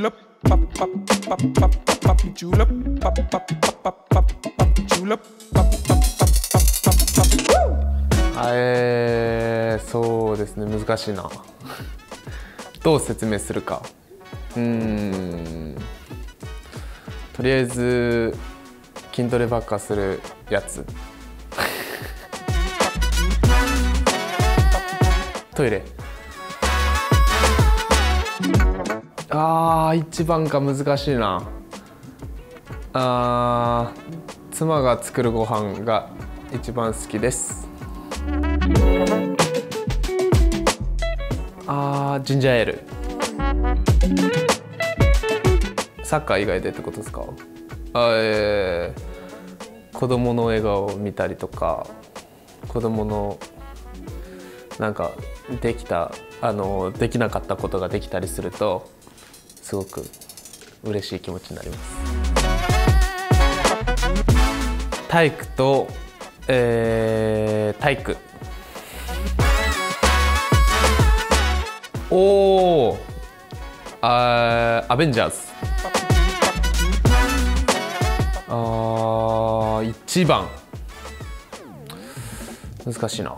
julep, pop pop pop pop pop pop julep, pop pop pop pop pop pop julep, pop pop pop pop pop pop. えー、そうですね難しいなどう説明するかうーんとりあえず筋トレばっかするやつトイレあー一番か難しいな。あー妻が作るご飯が一番好きです。あージンジャーエール。サッカー以外でってことですか？あえー、子供の笑顔を見たりとか子供のなんかできたあのできなかったことができたりするとすごく嬉しい気持ちになります。体育と、えー、体育。おおあアベンジャーズあー1番。難しいな。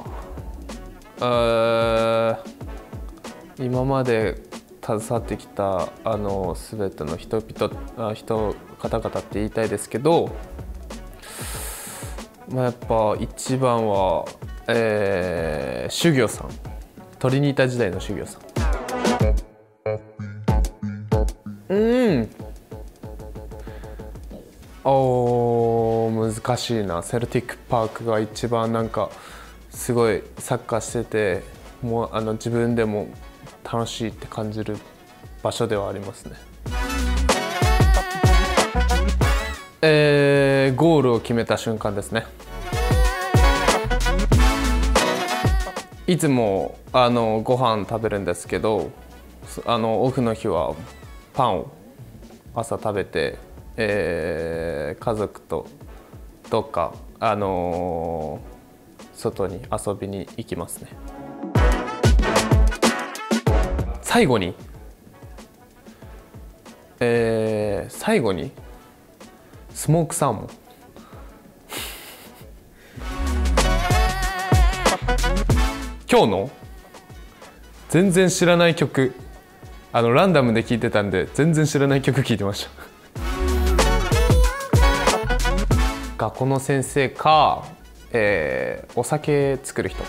あー今まで携わってきたあの全ての人々あ人方々って言いたいですけど、まあ、やっぱ一番は、えー、修行さん。トリニータ時代の修行さん。うん。おー難しいな。セルティックパークが一番なんかすごいサッカーしててもうあの自分でも楽しいって感じる場所ではありますね。えー、ゴールを決めた瞬間ですね。いつもあのご飯食べるんですけどあのオフの日はパンを朝食べて、えー、家族とどっか、あのー、外に遊びに行きますね最後に、えー、最後に。スモークサーモン。今日の全然知らない曲。あのランダムで聴いてたんで全然知らない曲聴いてました。学校の先生か、えー、お酒作る人。